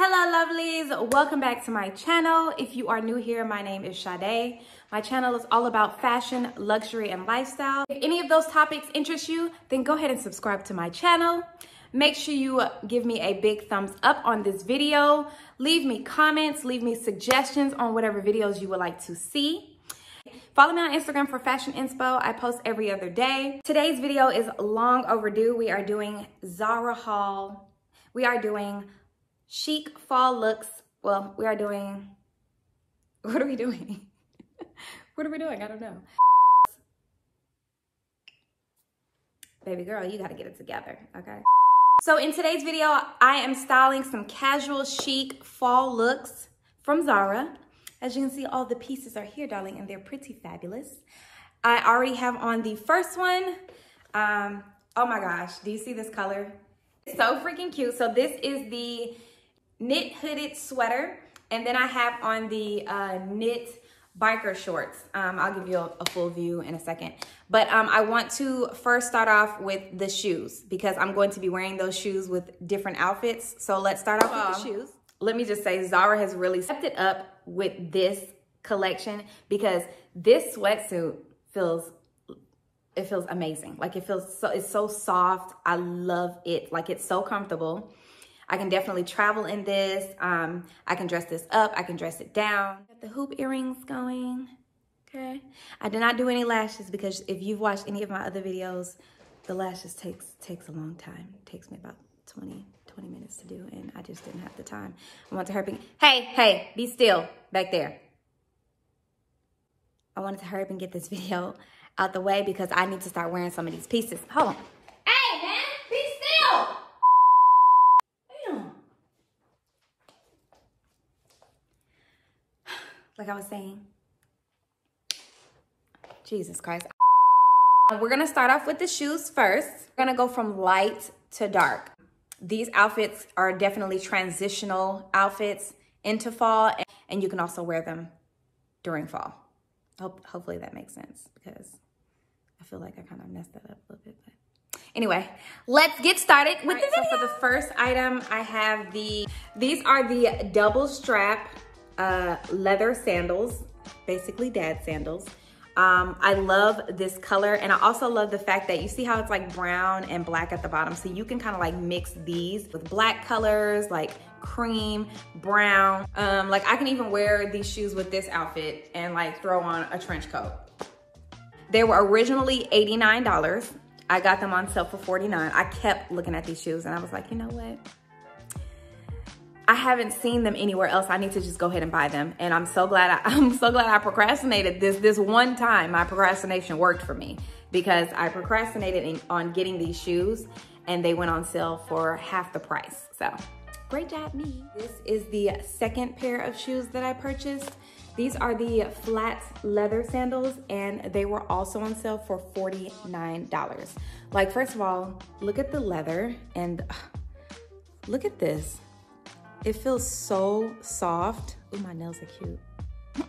Hello lovelies, welcome back to my channel. If you are new here, my name is Sade. My channel is all about fashion, luxury, and lifestyle. If any of those topics interest you, then go ahead and subscribe to my channel. Make sure you give me a big thumbs up on this video. Leave me comments, leave me suggestions on whatever videos you would like to see. Follow me on Instagram for fashion inspo. I post every other day. Today's video is long overdue. We are doing Zara haul. We are doing chic fall looks. Well, we are doing, what are we doing? what are we doing? I don't know. Baby girl, you gotta get it together, okay? So in today's video, I am styling some casual chic fall looks from Zara. As you can see, all the pieces are here, darling, and they're pretty fabulous. I already have on the first one. Um, oh my gosh, do you see this color? It's so freaking cute. So this is the knit hooded sweater. And then I have on the uh, knit biker shorts. Um, I'll give you a, a, full view in a second. But um, I want to first start off with the shoes because I'm going to be wearing those shoes with different outfits. So let's start off with the shoes. Let me just say Zara has really stepped it up with this collection because this sweatsuit feels it feels amazing. Like it feels so it's so soft. I love it. Like it's so comfortable. I can definitely travel in this. Um, I can dress this up. I can dress it down. Got the hoop earrings going. Okay. I did not do any lashes because if you've watched any of my other videos, the lashes takes takes a long time. It takes me about 20, 20 minutes to do, and I just didn't have the time. I want to hurry and, hey, hey, be still back there. I wanted to hurry up and get this video out the way because I need to start wearing some of these pieces. Hold on. Like I was saying. Jesus Christ. Uh, we're gonna start off with the shoes first. We're gonna go from light to dark. These outfits are definitely transitional outfits into fall, and you can also wear them during fall. Hope, hopefully that makes sense because I feel like I kind of messed that up a little bit. But anyway, let's get started with right, the video. So for the first item, I have the, these are the double strap uh, leather sandals, basically dad sandals. Um, I love this color and I also love the fact that you see how it's like brown and black at the bottom. So you can kind of like mix these with black colors like cream, brown. Um, like I can even wear these shoes with this outfit and like throw on a trench coat. They were originally $89. I got them on sale for 49. I kept looking at these shoes and I was like, you know what? I haven't seen them anywhere else. I need to just go ahead and buy them. And I'm so glad I, I'm so glad I procrastinated this this one time. My procrastination worked for me because I procrastinated in, on getting these shoes and they went on sale for half the price. So great job me. This is the second pair of shoes that I purchased. These are the flat leather sandals and they were also on sale for $49. Like first of all, look at the leather and uh, look at this. It feels so soft. Oh, my nails are cute.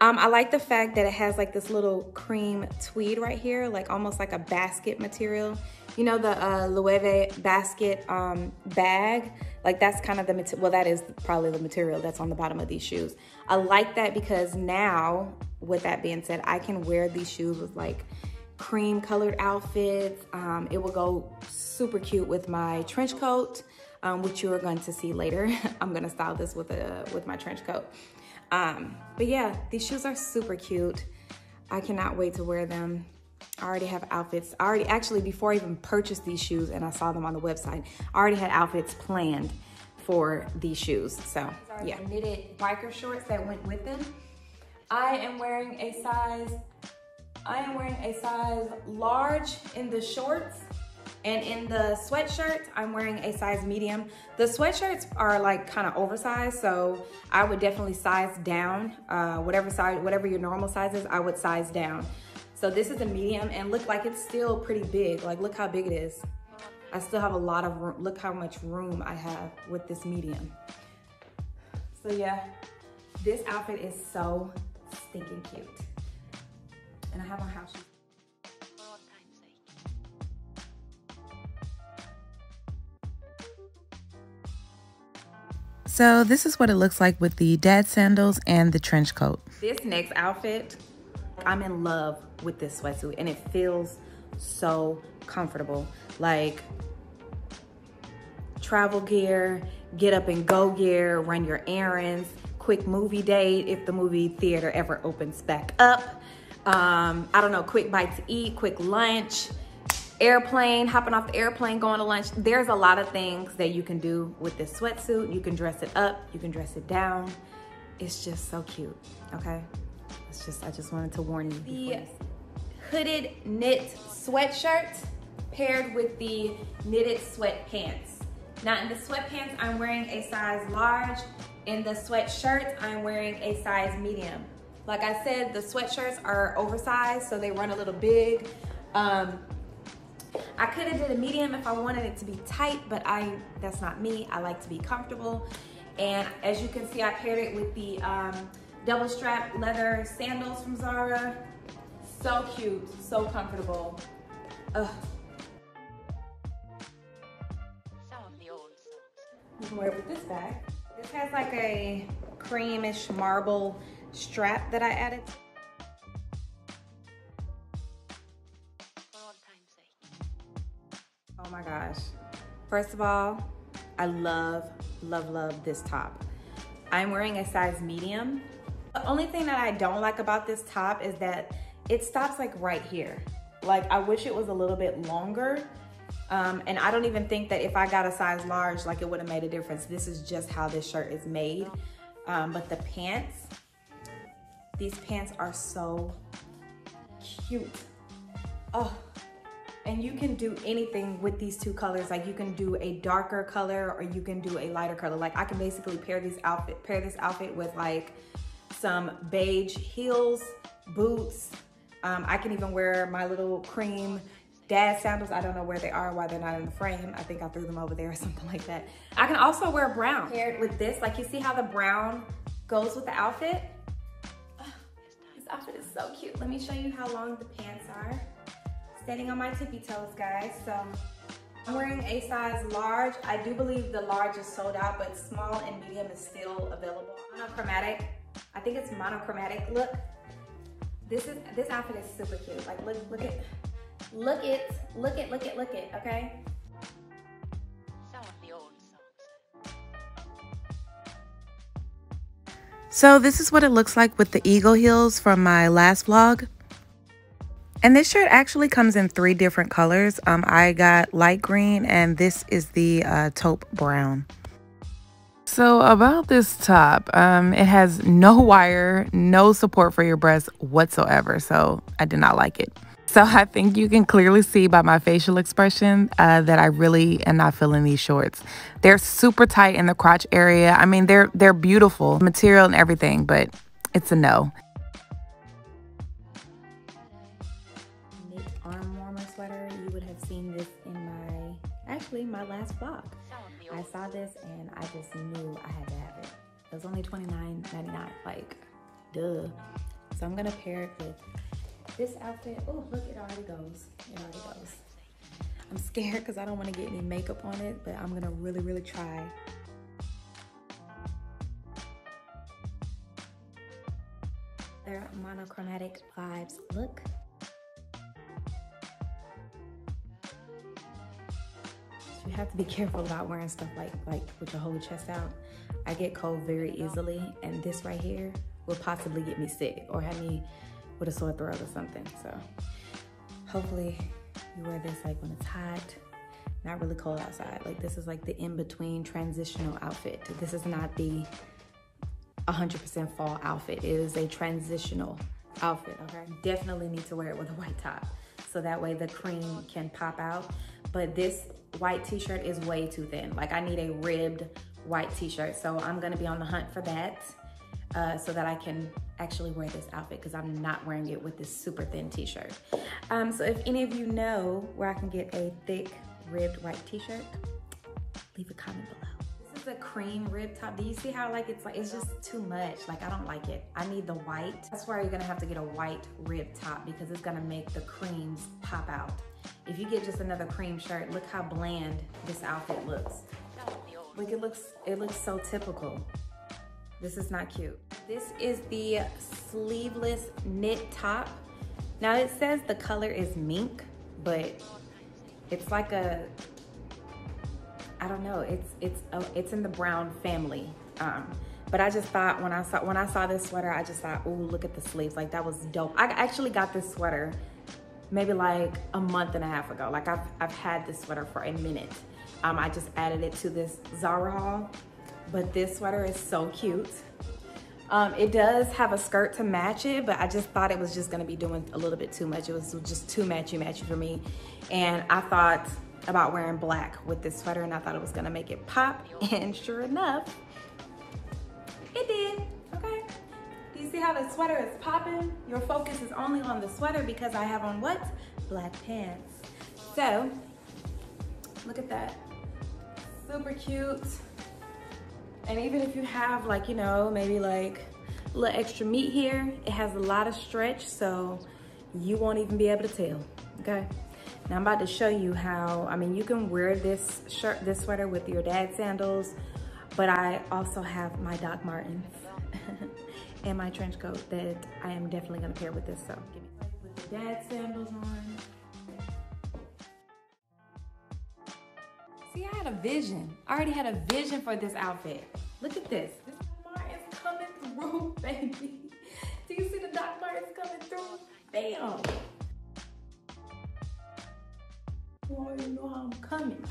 um, I like the fact that it has like this little cream tweed right here, like almost like a basket material. You know the uh, Loewe basket um, bag? Like that's kind of the, material, well that is probably the material that's on the bottom of these shoes. I like that because now, with that being said, I can wear these shoes with like cream colored outfits. Um, it will go super cute with my trench coat um, which you are going to see later. I'm gonna style this with a with my trench coat. Um, but yeah, these shoes are super cute. I cannot wait to wear them. I already have outfits. I already, actually, before I even purchased these shoes and I saw them on the website, I already had outfits planned for these shoes. So, yeah. knitted biker shorts that went with them. I am wearing a size, I am wearing a size large in the shorts and in the sweatshirt, I'm wearing a size medium. The sweatshirts are like kind of oversized, so I would definitely size down. Uh, whatever size, whatever your normal size is, I would size down. So this is a medium and look like it's still pretty big. Like look how big it is. I still have a lot of room. Look how much room I have with this medium. So yeah, this outfit is so stinking cute. And I have my house shoes. So this is what it looks like with the dad sandals and the trench coat. This next outfit, I'm in love with this sweatsuit and it feels so comfortable. Like travel gear, get up and go gear, run your errands, quick movie date if the movie theater ever opens back up. Um, I don't know, quick bite to eat, quick lunch, airplane, hopping off the airplane, going to lunch. There's a lot of things that you can do with this sweatsuit. You can dress it up, you can dress it down. It's just so cute, okay? It's just, I just wanted to warn you. The hooded knit sweatshirt paired with the knitted sweatpants. Now in the sweatpants, I'm wearing a size large. In the sweatshirt, I'm wearing a size medium. Like I said, the sweatshirts are oversized, so they run a little big. Um, I could have did a medium if I wanted it to be tight, but I that's not me. I like to be comfortable. And as you can see, I paired it with the um, double strap leather sandals from Zara. So cute, so comfortable. Ugh. You can wear it with this bag. This has like a creamish marble strap that I added. First of all, I love, love, love this top. I'm wearing a size medium. The only thing that I don't like about this top is that it stops like right here. Like I wish it was a little bit longer. Um, and I don't even think that if I got a size large, like it would have made a difference. This is just how this shirt is made. Um, but the pants, these pants are so cute. Oh, and you can do anything with these two colors. Like you can do a darker color or you can do a lighter color. Like I can basically pair these outfit, pair this outfit with like some beige heels, boots. Um, I can even wear my little cream dad sandals. I don't know where they are, why they're not in the frame. I think I threw them over there or something like that. I can also wear brown paired with this. Like you see how the brown goes with the outfit? this outfit is so cute. Let me show you how long the pants are standing on my tippy toes, guys. So I'm wearing a size large. I do believe the large is sold out, but small and medium is still available. Monochromatic, I think it's monochromatic look. This is this outfit is super cute. Like look, look at, look it, look it, look it, look it, okay? So this is what it looks like with the eagle heels from my last vlog. And this shirt actually comes in three different colors. Um, I got light green and this is the uh, taupe brown. So about this top, um, it has no wire, no support for your breasts whatsoever. So I did not like it. So I think you can clearly see by my facial expression uh, that I really am not feeling these shorts. They're super tight in the crotch area. I mean, they're they're beautiful material and everything, but it's a no. Actually my last vlog. I saw this and I just knew I had to have it. It was only $29.99, like, duh. So I'm gonna pair it with this outfit. Oh, look, it already goes. It already goes. I'm scared because I don't want to get any makeup on it, but I'm gonna really, really try. Their monochromatic vibes look. Have to be careful about wearing stuff like like with your whole chest out. I get cold very easily, and this right here will possibly get me sick or have me with a sore throat or something. So hopefully you wear this like when it's hot, not really cold outside. Like this is like the in-between transitional outfit. This is not the 100% fall outfit. It is a transitional outfit, okay? Definitely need to wear it with a white top so that way the cream can pop out. But this white t-shirt is way too thin. Like I need a ribbed white t-shirt. So I'm gonna be on the hunt for that uh, so that I can actually wear this outfit because I'm not wearing it with this super thin t-shirt. Um, so if any of you know where I can get a thick ribbed white t-shirt, leave a comment below. This is a cream rib top. Do you see how like it's like, it's just too much. Like I don't like it. I need the white. That's why you're gonna have to get a white rib top because it's gonna make the creams pop out. If you get just another cream shirt, look how bland this outfit looks. Like it looks, it looks so typical. This is not cute. This is the sleeveless knit top. Now it says the color is mink, but it's like a, I don't know, it's it's oh, it's in the brown family. Um, but I just thought when I saw when I saw this sweater, I just thought, oh, look at the sleeves. Like that was dope. I actually got this sweater maybe like a month and a half ago. Like I've, I've had this sweater for a minute. Um, I just added it to this Zara haul, but this sweater is so cute. Um, it does have a skirt to match it, but I just thought it was just gonna be doing a little bit too much. It was just too matchy matchy for me. And I thought about wearing black with this sweater and I thought it was gonna make it pop. And sure enough, it did, you see how the sweater is popping? Your focus is only on the sweater because I have on what? Black pants. So, look at that. Super cute. And even if you have like, you know, maybe like a little extra meat here, it has a lot of stretch, so you won't even be able to tell, okay? Now I'm about to show you how, I mean, you can wear this shirt, this sweater with your dad sandals, but I also have my Doc Martens and my trench coat that I am definitely gonna pair with this, so give me with dad sandals on. See, I had a vision. I already had a vision for this outfit. Look at this. This is coming through, baby. Do you see the Doc Martens coming through? Bam. Boy, you know how I'm coming.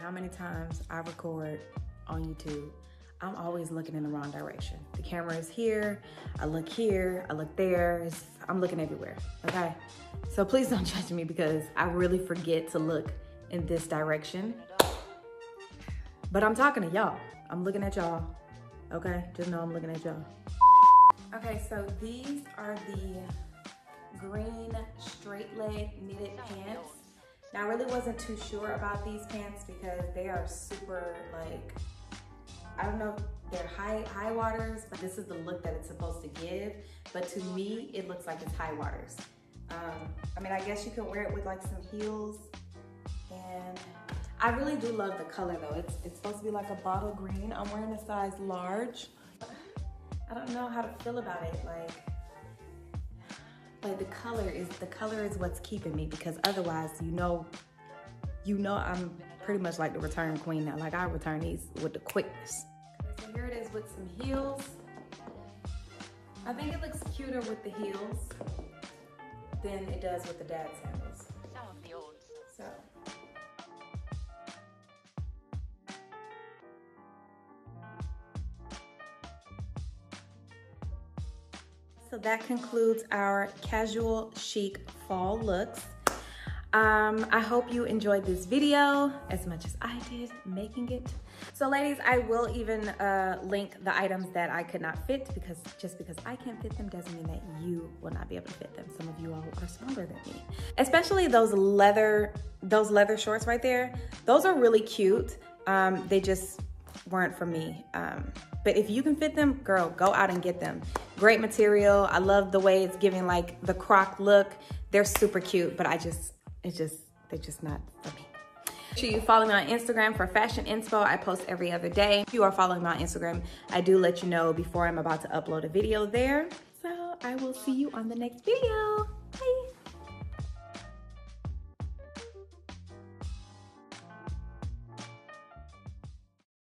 How many times I record on YouTube I'm always looking in the wrong direction. The camera is here, I look here, I look there, it's, I'm looking everywhere, okay? So please don't judge me because I really forget to look in this direction. But I'm talking to y'all. I'm looking at y'all, okay? Just know I'm looking at y'all. Okay, so these are the green straight leg knitted pants. Now I really wasn't too sure about these pants because they are super like I don't know if they're high, high waters, but this is the look that it's supposed to give. But to me, it looks like it's high waters. Um, I mean, I guess you can wear it with like some heels. And I really do love the color though. It's, it's supposed to be like a bottle green. I'm wearing a size large. I don't know how to feel about it. Like, like the color is, the color is what's keeping me because otherwise, you know, you know I'm pretty much like the return queen now. Like I return these with the quickness. So here it is with some heels. I think it looks cuter with the heels than it does with the dad sandals. Some of the old. So. So that concludes our casual chic fall looks. Um, I hope you enjoyed this video as much as I did making it. So ladies, I will even uh, link the items that I could not fit because just because I can't fit them doesn't mean that you will not be able to fit them. Some of you all are smaller than me. Especially those leather, those leather shorts right there. Those are really cute. Um, they just weren't for me. Um, but if you can fit them, girl, go out and get them. Great material. I love the way it's giving like the croc look. They're super cute, but I just, it's just, they're just not for me. Make sure you follow me on Instagram for fashion inspo. I post every other day. If you are following me on Instagram, I do let you know before I'm about to upload a video there. So I will see you on the next video.